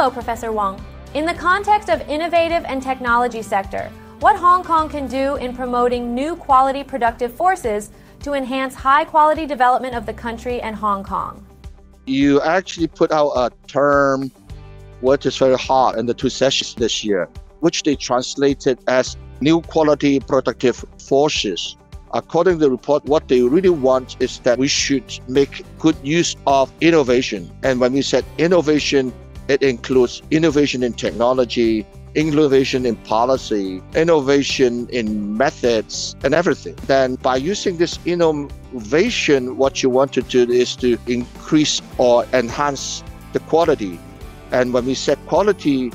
Hello, Professor Wong. In the context of innovative and technology sector, what Hong Kong can do in promoting new quality productive forces to enhance high quality development of the country and Hong Kong? You actually put out a term which is very hard in the two sessions this year, which they translated as new quality productive forces. According to the report, what they really want is that we should make good use of innovation. And when we said innovation, it includes innovation in technology, innovation in policy, innovation in methods, and everything. Then, by using this innovation, what you want to do is to increase or enhance the quality. And when we set quality,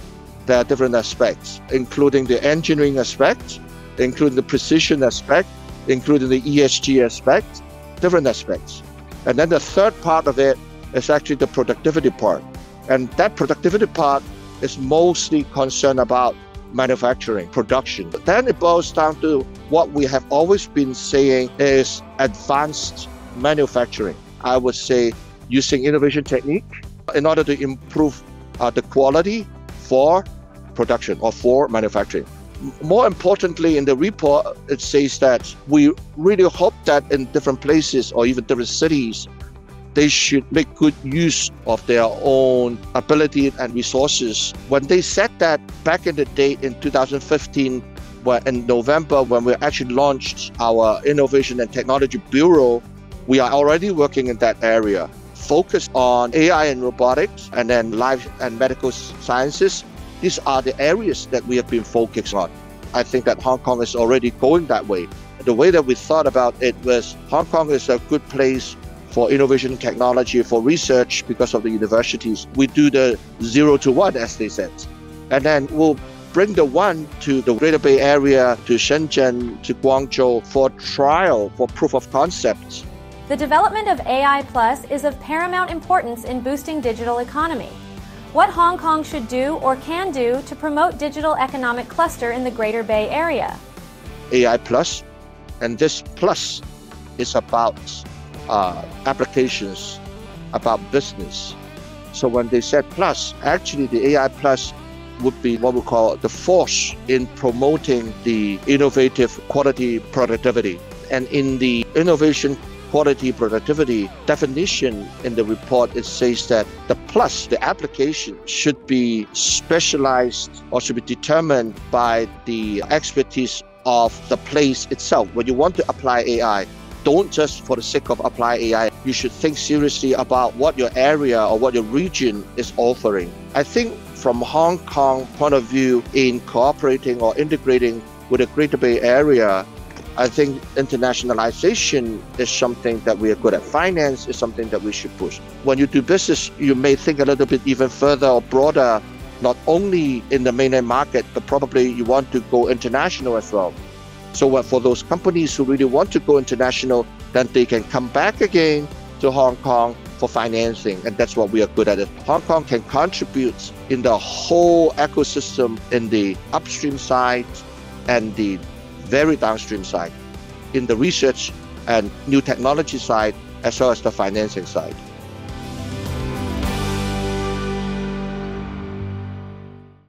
there are different aspects, including the engineering aspect, including the precision aspect, including the ESG aspect, different aspects. And then the third part of it is actually the productivity part. And that productivity part is mostly concerned about manufacturing, production. But then it boils down to what we have always been saying is advanced manufacturing. I would say using innovation technique in order to improve uh, the quality for production or for manufacturing. More importantly, in the report, it says that we really hope that in different places or even different cities, they should make good use of their own ability and resources. When they said that back in the day in 2015, when in November, when we actually launched our Innovation and Technology Bureau, we are already working in that area, focused on AI and robotics, and then life and medical sciences. These are the areas that we have been focused on. I think that Hong Kong is already going that way. The way that we thought about it was Hong Kong is a good place for innovation technology, for research because of the universities. We do the zero to one, as they said. And then we'll bring the one to the Greater Bay Area, to Shenzhen, to Guangzhou for trial, for proof of concept. The development of AI Plus is of paramount importance in boosting digital economy. What Hong Kong should do or can do to promote digital economic cluster in the Greater Bay Area? AI Plus, and this plus is about uh, applications about business. So when they said plus, actually the AI plus would be what we call the force in promoting the innovative quality productivity. And in the innovation quality productivity definition in the report, it says that the plus, the application, should be specialized or should be determined by the expertise of the place itself. When you want to apply AI, don't just for the sake of apply AI. You should think seriously about what your area or what your region is offering. I think from Hong Kong point of view in cooperating or integrating with the Greater Bay Area, I think internationalization is something that we are good at. Finance is something that we should push. When you do business, you may think a little bit even further or broader, not only in the mainland market, but probably you want to go international as well. So for those companies who really want to go international, then they can come back again to Hong Kong for financing, and that's what we are good at. Hong Kong can contribute in the whole ecosystem in the upstream side and the very downstream side, in the research and new technology side, as well as the financing side.